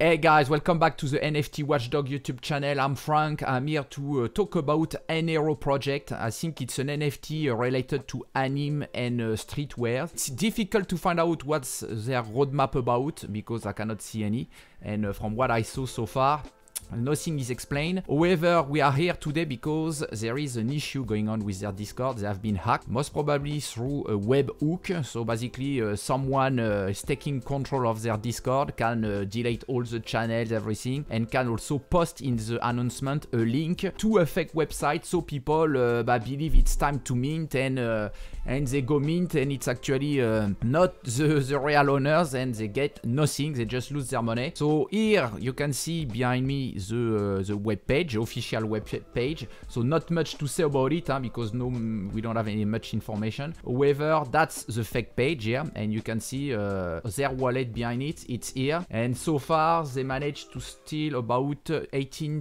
Hey guys, welcome back to the NFT Watchdog YouTube channel. I'm Frank. I'm here to uh, talk about Anero project. I think it's an NFT related to anime and uh, streetwear. It's difficult to find out what's their roadmap about because I cannot see any. And uh, from what I saw so far, Nothing is explained. However, we are here today because there is an issue going on with their Discord. They have been hacked, most probably through a web hook. So basically, uh, someone uh, is taking control of their Discord, can uh, delete all the channels, everything, and can also post in the announcement a link to a fake website so people uh, believe it's time to mint and uh, and they go mint and it's actually uh, not the, the real owners and they get nothing. They just lose their money. So here you can see behind me the uh, the web page, official web page. So not much to say about it huh, because no, we don't have any much information. However, that's the fake page here, and you can see uh, their wallet behind it. It's here, and so far they managed to steal about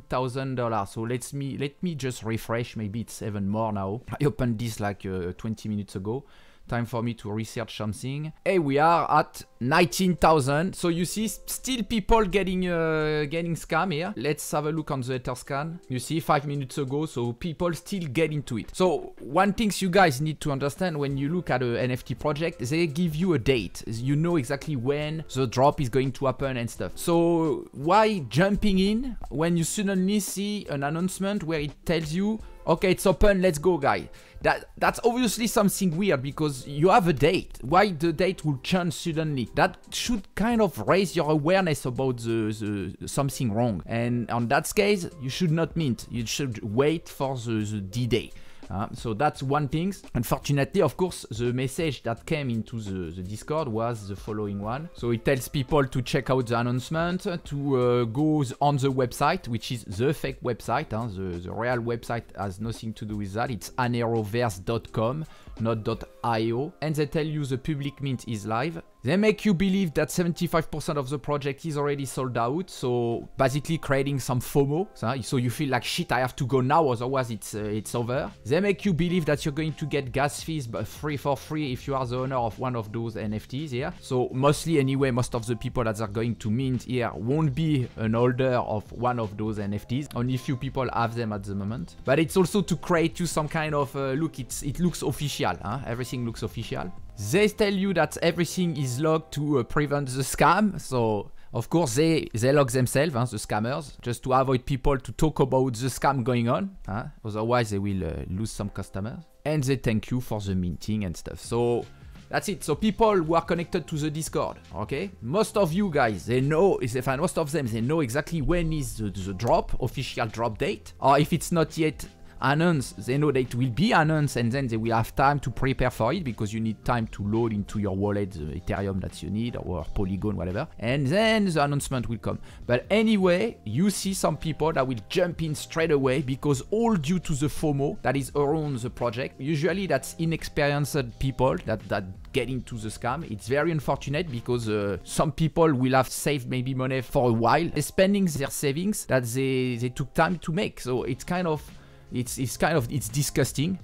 thousand dollars. So let's me let me just refresh. Maybe it's even more now. I opened this like uh, 20 minutes ago time for me to research something. Hey, we are at 19,000. So you see still people getting uh, getting scam here. Let's have a look on the Etherscan. You see five minutes ago, so people still get into it. So one thing you guys need to understand when you look at an NFT project, they give you a date. You know exactly when the drop is going to happen and stuff. So why jumping in when you suddenly see an announcement where it tells you Okay, it's open, let's go, guy. That That's obviously something weird because you have a date. Why the date will change suddenly? That should kind of raise your awareness about the, the something wrong. And on that case, you should not mint. You should wait for the, the D-Day. Uh, so that's one thing. Unfortunately, of course, the message that came into the, the, Discord was the following one. So it tells people to check out the announcement, to uh, go on the website, which is the fake website. The, the real website has nothing to do with that. It's aneroverse.com, not .io. And they tell you the public mint is live. They make you believe that 75% of the project is already sold out, so basically creating some FOMO, so you feel like shit, I have to go now, otherwise it's uh, it's over. They make you believe that you're going to get gas fees but free for free if you are the owner of one of those NFTs here. So mostly anyway, most of the people that are going to mint here won't be an holder of one of those NFTs. Only few people have them at the moment. But it's also to create you some kind of uh, look. It's it looks official. Huh? Everything looks official. They tell you that everything is logged to uh, prevent the scam. So of course, they, they log themselves, huh, the scammers, just to avoid people to talk about the scam going on. Huh? Otherwise, they will uh, lose some customers. And they thank you for the minting and stuff. So that's it. So people who are connected to the Discord, okay? Most of you guys, they know, if most of them, they know exactly when is the, the drop, official drop date. Or if it's not yet announced, they know that it will be announced and then they will have time to prepare for it because you need time to load into your wallet the Ethereum that you need or Polygon, whatever. And then the announcement will come. But anyway, you see some people that will jump in straight away because all due to the FOMO that is around the project. Usually that's inexperienced people that, that get into the scam. It's very unfortunate because uh, some people will have saved maybe money for a while, spending their savings that they, they took time to make. So it's kind of it's, it's kind of, it's disgusting.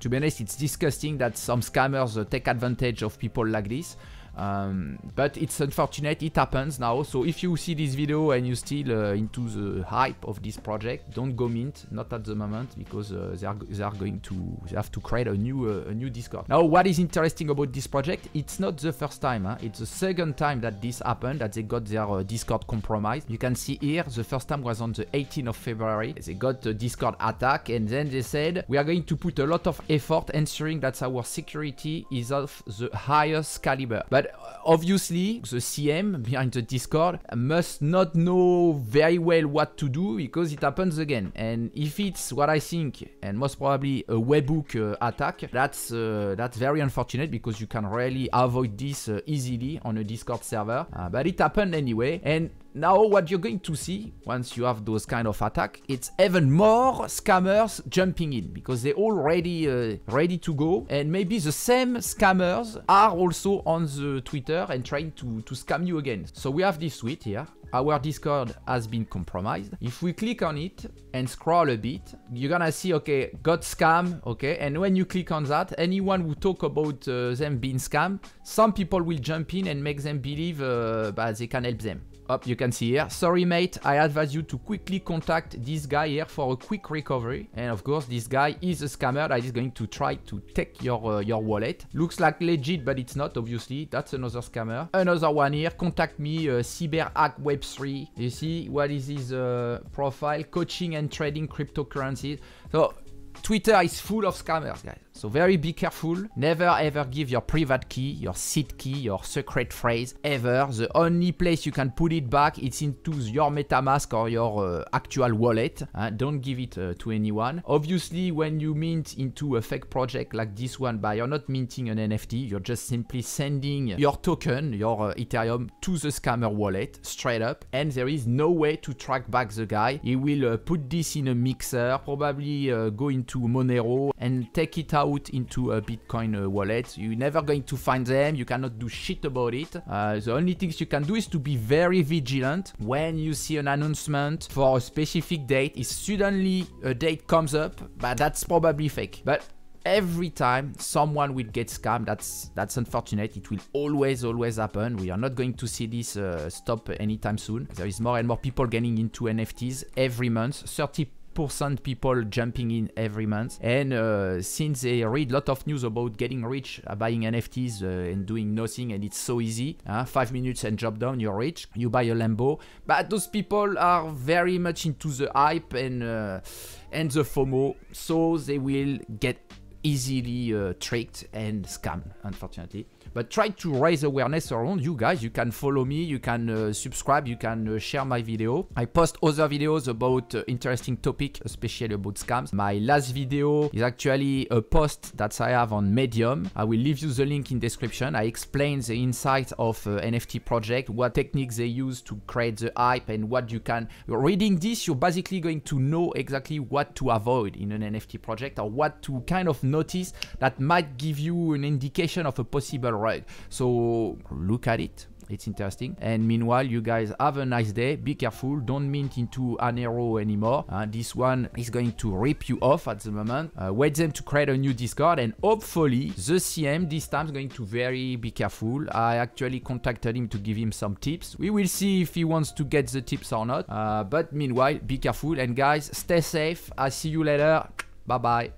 To be honest, it's disgusting that some scammers uh, take advantage of people like this. Um, but it's unfortunate, it happens now. So if you see this video and you're still uh, into the hype of this project, don't go mint, not at the moment, because uh, they, are, they are going to they have to create a new uh, a new Discord. Now, what is interesting about this project? It's not the first time. Huh? It's the second time that this happened, that they got their uh, Discord compromised. You can see here, the first time was on the 18th of February. They got the Discord attack, and then they said, we are going to put a lot of effort ensuring that our security is of the highest caliber. But but obviously, the CM behind the Discord must not know very well what to do because it happens again. And if it's what I think, and most probably a webhook uh, attack, that's uh, that's very unfortunate because you can really avoid this uh, easily on a Discord server. Uh, but it happened anyway, and now what you're going to see once you have those kind of attack, it's even more scammers jumping in because they're already uh, ready to go and maybe the same scammers are also on the Twitter and trying to, to scam you again. So we have this tweet here. Our Discord has been compromised. If we click on it and scroll a bit, you're gonna see, okay, got scam, okay? And when you click on that, anyone who talk about uh, them being scam, some people will jump in and make them believe uh, they can help them Up, you can see here. Sorry, mate. I advise you to quickly contact this guy here for a quick recovery. And of course, this guy is a scammer that is going to try to take your uh, your wallet. Looks like legit, but it's not. Obviously, that's another scammer. Another one here. Contact me, uh, CyberHack Web3. You see what is his uh, profile? Coaching and trading cryptocurrencies. So Twitter is full of scammers, guys. So very be careful. Never ever give your private key, your seed key, your secret phrase ever. The only place you can put it back it's into your MetaMask or your uh, actual wallet. Uh, don't give it uh, to anyone. Obviously, when you mint into a fake project like this one, but you're not minting an NFT. You're just simply sending your token, your uh, Ethereum, to the scammer wallet straight up, and there is no way to track back the guy. He will uh, put this in a mixer, probably uh, go into Monero and take it out out into a Bitcoin uh, wallet. You're never going to find them. You cannot do shit about it. Uh, the only things you can do is to be very vigilant when you see an announcement for a specific date. If suddenly a date comes up, but that's probably fake. But every time someone will get scammed that's that's unfortunate it will always always happen we are not going to see this uh, stop anytime soon there is more and more people getting into nfts every month 30 percent people jumping in every month. And uh, since they read a lot of news about getting rich uh, buying nfts uh, and doing nothing and it's so easy uh, five minutes and drop down you're rich you buy a lambo. But those people are very much into the hype and uh, and the fomo so they will get easily uh, tricked and scammed unfortunately but try to raise awareness around you guys. You can follow me, you can uh, subscribe, you can uh, share my video. I post other videos about uh, interesting topic, especially about scams. My last video is actually a post that I have on Medium. I will leave you the link in description. I explain the insight of uh, NFT project, what techniques they use to create the hype and what you can. Reading this, you're basically going to know exactly what to avoid in an NFT project or what to kind of notice that might give you an indication of a possible right. So look at it. It's interesting. And meanwhile, you guys have a nice day. Be careful. Don't mint into Anero anymore. Uh, this one is going to rip you off at the moment. Uh, wait them to create a new Discord. And hopefully, the CM this time is going to very be careful. I actually contacted him to give him some tips. We will see if he wants to get the tips or not. Uh, but meanwhile, be careful. And guys, stay safe. I'll see you later. Bye bye.